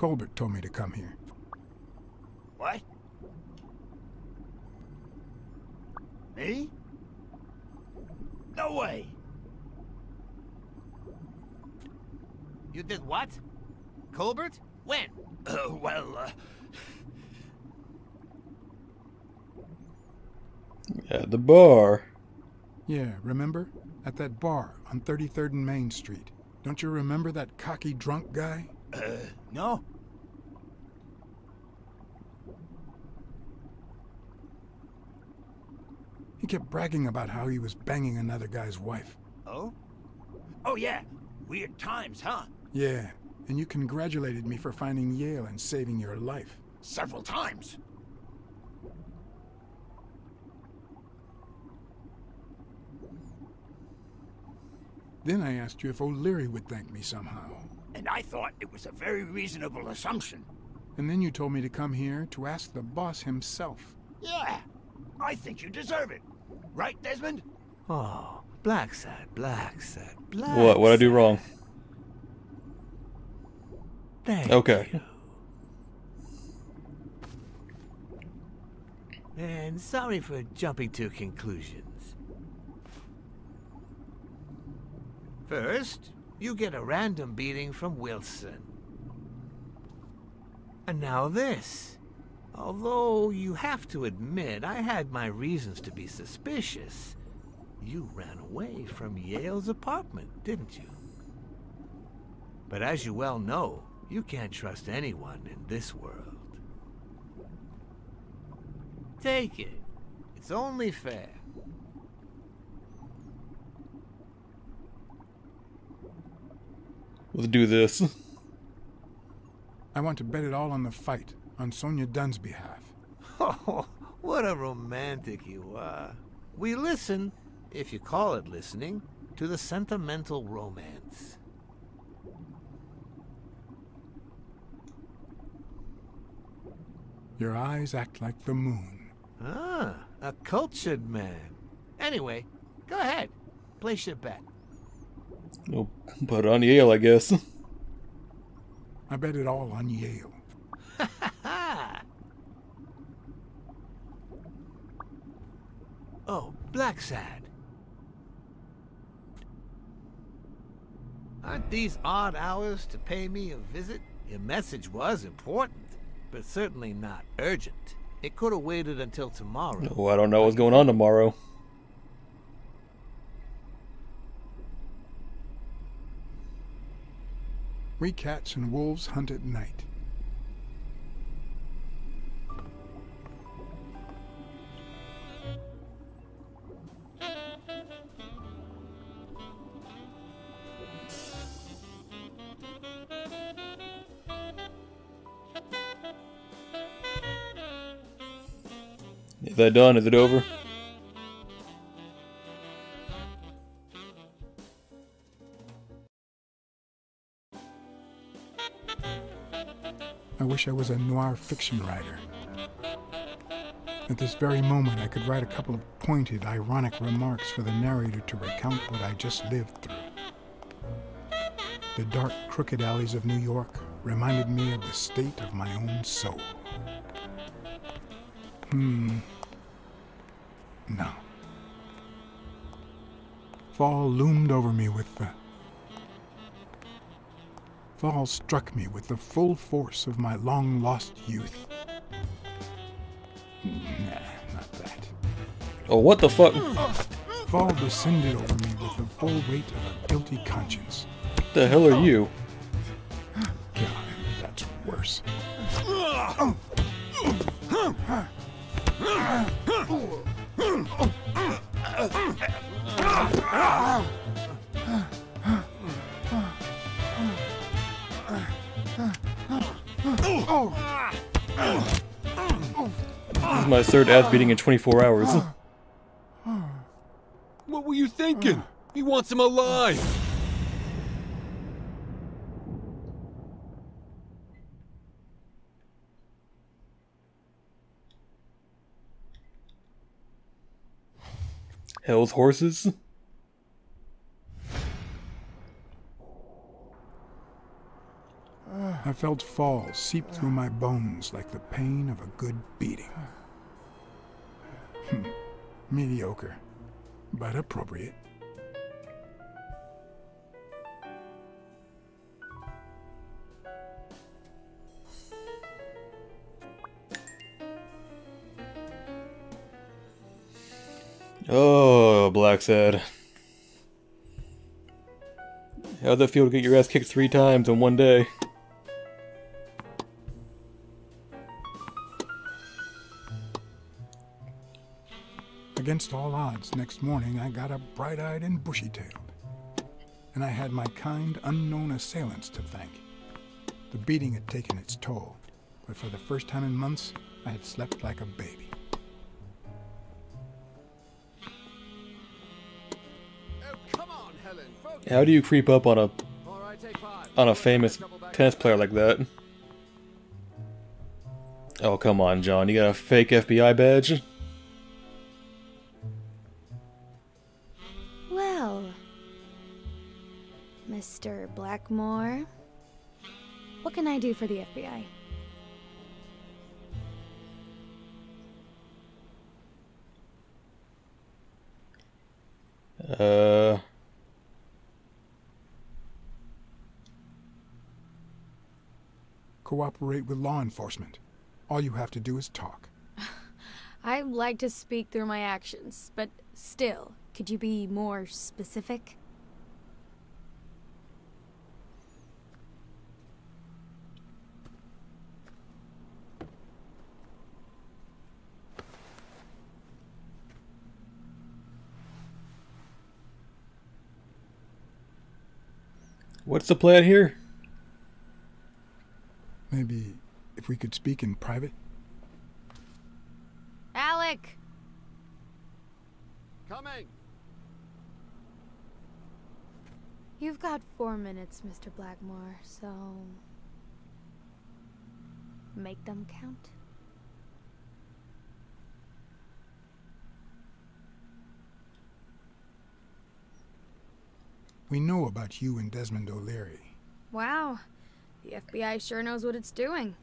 Colbert told me to come here. What? Me? No way. You did what? Colbert? When? Uh, well, uh, At the bar. Yeah, remember? At that bar on 33rd and Main Street. Don't you remember that cocky drunk guy? Uh, no. He kept bragging about how he was banging another guy's wife. Oh? Oh, yeah. Weird times, huh? Yeah, and you congratulated me for finding Yale and saving your life. Several times. Then I asked you if O'Leary would thank me somehow. And I thought it was a very reasonable assumption. And then you told me to come here to ask the boss himself. Yeah. I think you deserve it. Right, Desmond? Oh, Blacksad, black side, black What? What'd I do wrong? Thank Okay. you. And sorry for jumping to conclusions. First, you get a random beating from Wilson. And now this. Although you have to admit I had my reasons to be suspicious, you ran away from Yale's apartment, didn't you? But as you well know, you can't trust anyone in this world. Take it. It's only fair. Let's do this. I want to bet it all on the fight, on Sonia Dunn's behalf. Oh, what a romantic you are. We listen, if you call it listening, to the sentimental romance. Your eyes act like the moon. Ah, a cultured man. Anyway, go ahead. Place your bet. We'll put it on Yale, I guess. I bet it all on Yale. Oh, Blacksad. Aren't these odd hours to pay me a visit? Your message was important, but certainly not urgent. It could have waited until tomorrow. Oh, I don't know what's going on tomorrow. We cats and wolves hunt at night. Is that done? Is it over? I wish I was a noir fiction writer. At this very moment, I could write a couple of pointed, ironic remarks for the narrator to recount what I just lived through. The dark, crooked alleys of New York reminded me of the state of my own soul. Hmm. No. Fall loomed over me with the Fall struck me with the full force of my long lost youth. Nah, not that. Oh, what the fuck? Fall descended over me with the full weight of a guilty conscience. What the hell are you? God, that's worse. This is my third ass beating in 24 hours. What were you thinking? He wants him alive. Hell's horses? I felt fall seep through my bones like the pain of a good beating. Hmm. Mediocre, but appropriate. Oh, Blacksad. How'd that feel to get your ass kicked three times in one day? Against all odds, next morning I got up bright eyed and bushy tailed. And I had my kind, unknown assailants to thank. The beating had taken its toll, but for the first time in months, I had slept like a baby. Oh, come on, Helen. Focus. How do you creep up on a All right, take five. on a famous tennis player like that? Oh come on, John. You got a fake FBI badge? Mr. Blackmore, what can I do for the FBI? Uh. Cooperate with law enforcement. All you have to do is talk. I like to speak through my actions, but still, could you be more specific? What's the plan here? Maybe if we could speak in private? Alec! Coming. You've got four minutes, Mr. Blackmore, so. Make them count. We know about you and Desmond O'Leary. Wow, the FBI sure knows what it's doing.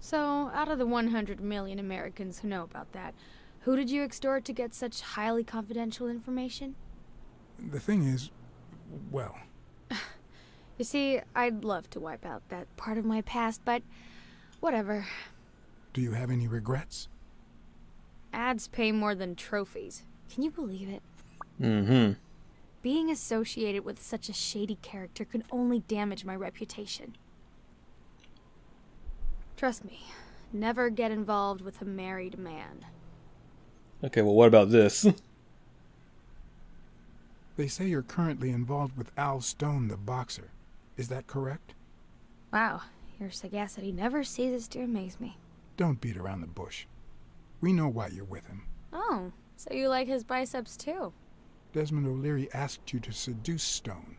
So, out of the 100 million Americans who know about that, who did you extort to get such highly confidential information? The thing is, well, You see, I'd love to wipe out that part of my past, but whatever. do you have any regrets? Ads pay more than trophies. Can you believe it? Mm-hmm. Being associated with such a shady character could only damage my reputation. Trust me, never get involved with a married man. Okay, well, what about this? They say you're currently involved with Al Stone, the boxer. Is that correct? Wow, your sagacity never ceases to amaze me. Don't beat around the bush. We know why you're with him. Oh, so you like his biceps too? Desmond O'Leary asked you to seduce Stone.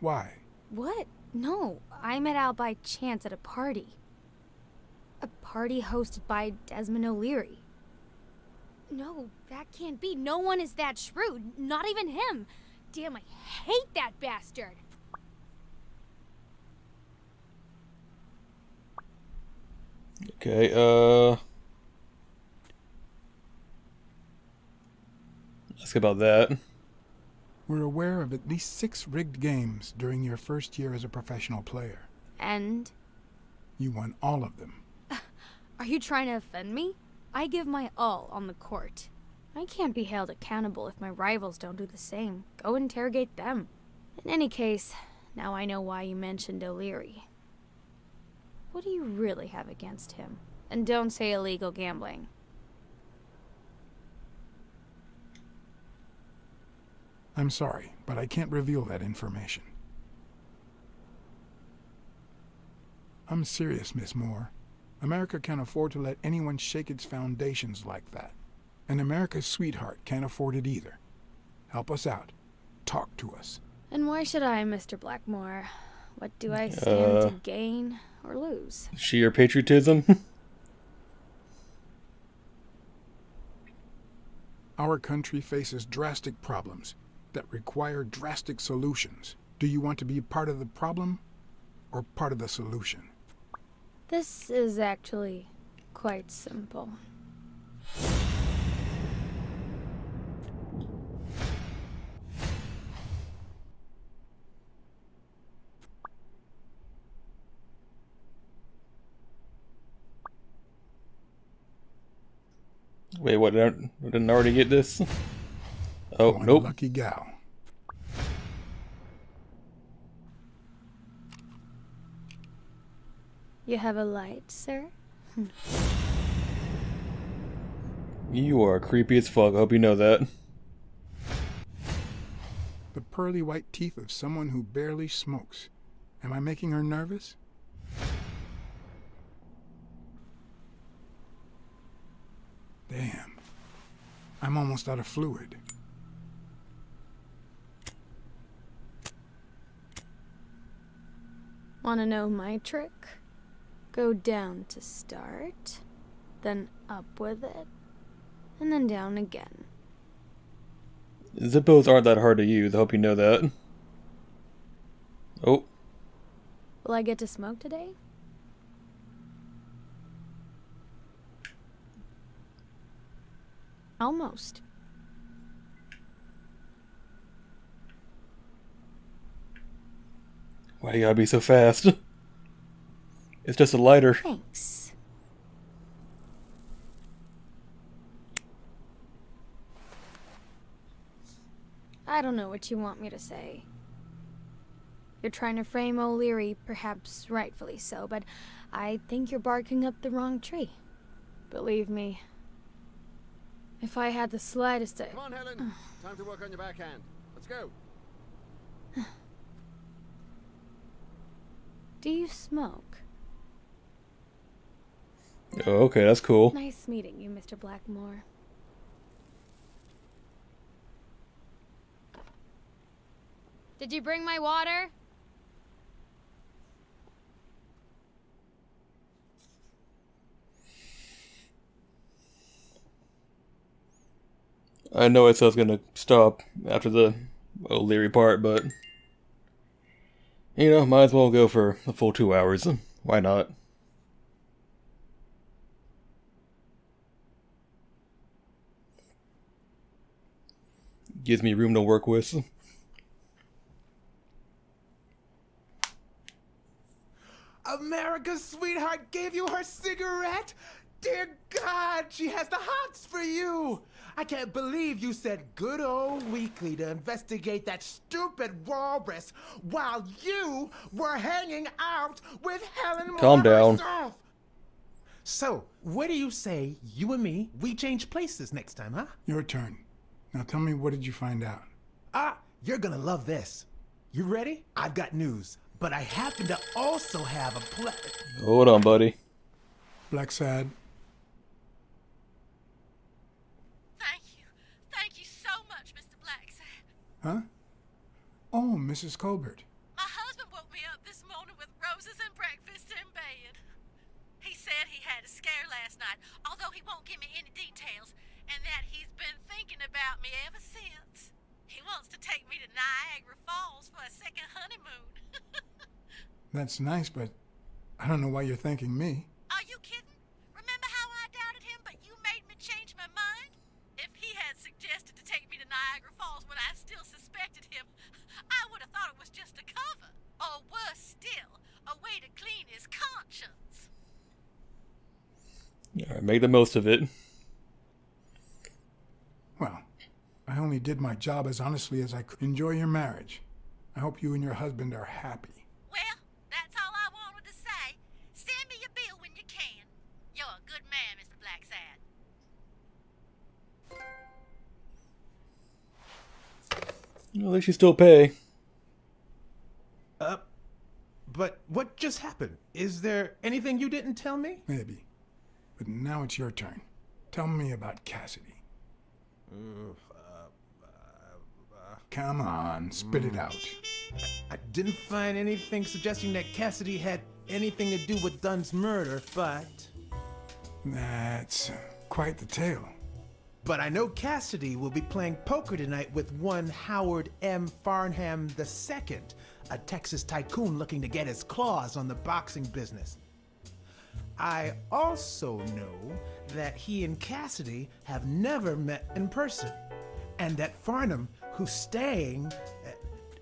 Why? What? No, I met Al by chance at a party. A party hosted by Desmond O'Leary. No, that can't be. No one is that shrewd. Not even him. Damn, I hate that bastard. Okay, uh. Ask about that. We're aware of at least six rigged games during your first year as a professional player. And You won all of them. are you trying to offend me? I give my all on the court. I can't be held accountable if my rivals don't do the same. Go interrogate them. In any case, now I know why you mentioned O'Leary. What do you really have against him? And don't say illegal gambling. I'm sorry, but I can't reveal that information. I'm serious, Miss Moore. America can't afford to let anyone shake its foundations like that. And America's sweetheart can't afford it either. Help us out. Talk to us. And why should I, Mr. Blackmore? What do I stand Uh. to gain or lose? Sheer patriotism? Our country faces drastic problems that require drastic solutions. Do you want to be part of the problem or part of the solution? This is actually quite simple. Wait, what? Didn't didn't I already get this? Oh, One nope. Lucky gal. You have a light, sir? You are creepy as fuck. I hope you know that. The pearly white teeth of someone who barely smokes. Am I making her nervous? Damn. I'm almost out of fluid. Want to know my trick? Go down to start, then up with it, and then down again. Zippos aren't that hard to use. I hope you know that. Oh, Will I get to smoke today? Almost. Why you gotta be so fast? It's just a lighter. Thanks. I don't know what you want me to say. You're trying to frame O'Leary, perhaps rightfully so, but I think you're barking up the wrong tree. Believe me, if I had the slightest. Come on, Helen. Time to work on your backhand. Let's go. Do you smoke? Oh, okay, that's cool. Nice meeting you, Mr. Blackmore. Did you bring my water? I know I said I was gonna stop after the O'Leary part, but you know, might as well go for a full two hours. Why not? Gives me room to work with. America's sweetheart gave you her cigarette? Dear God, she has the hots for you! I can't believe you said good old Weekly to investigate that stupid walrus while you were hanging out with Helen Calm Moore down. herself. So, what do you say, you and me, we change places next time, huh? Your turn. Now tell me, what did you find out? Ah, you're gonna love this. You ready? I've got news, but I happen to also have a pla- Hold on, buddy. Blacksad, Thank you. Thank you so much, Mr. Blacksad. Huh? Oh, Mrs. Colbert. My husband woke me up this morning with roses and breakfast in bed. He said he had a scare last night, although he won't give me any details, and that he's been thinking about me ever since. He wants to take me to Niagara Falls for a second honeymoon. That's nice, but I don't know why you're thanking me. Are you kidding? Remember how I doubted him, but you made me change my mind? If he had suggested to take me to Niagara Falls when I still suspected him, I would have thought it was just a cover. Or worse still, a way to clean his conscience. Alright, make the most of it. Well, I only did my job as honestly as I could. Enjoy your marriage. I hope you and your husband are happy. At least you still pay. Uh, but what just happened? Is there anything you didn't tell me? Maybe. But now it's your turn. Tell me about Cassidy. Come on, spit it out. I didn't find anything suggesting that Cassidy had anything to do with Dunn's murder, but That's quite the tale. But I know Cassidy will be playing poker tonight with one Howard M. Farnham II, a Texas tycoon looking to get his claws on the boxing business. I also know that he and Cassidy have never met in person, and that Farnham, who's staying eh,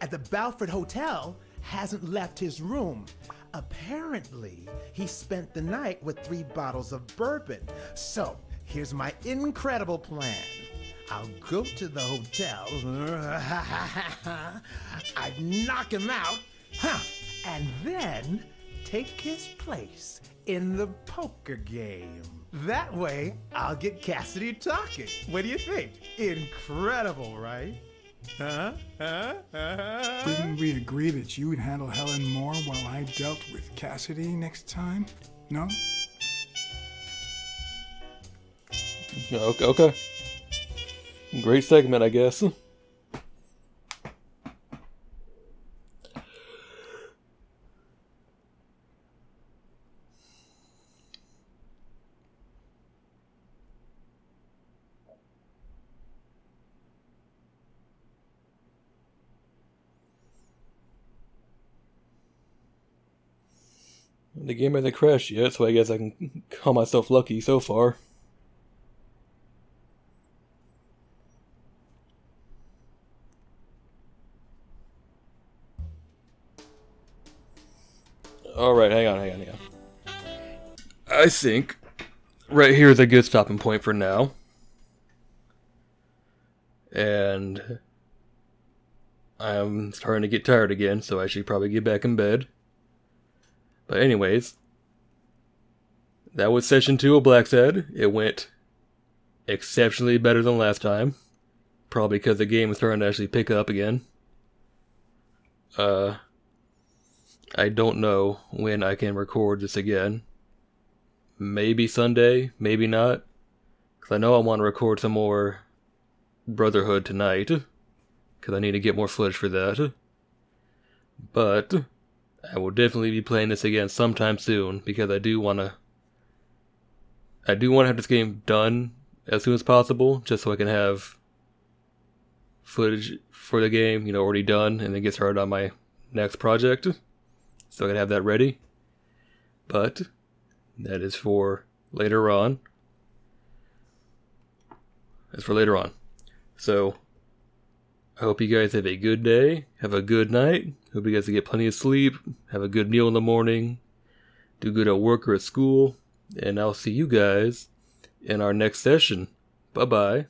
at the Balford Hotel, hasn't left his room. Apparently, he spent the night with three bottles of bourbon. So, here's my incredible plan. I'll go to the hotel, I'd knock him out, huh, and then take his place in the poker game. That way, I'll get Cassidy talking. What do you think? Incredible, right? Huh? Huh? Didn't we agree that you would handle Helen Moore while I dealt with Cassidy next time? No? Okay. okay. Great segment, I guess. The game hasn't crashed yet, so I guess I can call myself lucky so far. I think right here is a good stopping point for now. And I'm starting to get tired again, so I should probably get back in bed. But anyways, that was session two of Head. It went exceptionally better than last time. Probably because the game is starting to actually pick up again. Uh, I don't know when I can record this again. Maybe Sunday, maybe not. Because I know I want to record some more Brotherhood tonight. Because I need to get more footage for that. But I will definitely be playing this again sometime soon because I do want to. I do want to have this game done as soon as possible, just so I can have footage for the game, you know, already done, and then get started on my next project, so I can have that ready. But that is for later on. That's for later on. So I hope you guys have a good day, have a good night. Hope you guys get plenty of sleep, have a good meal in the morning, do good at work or at school, and I'll see you guys in our next session. Bye bye.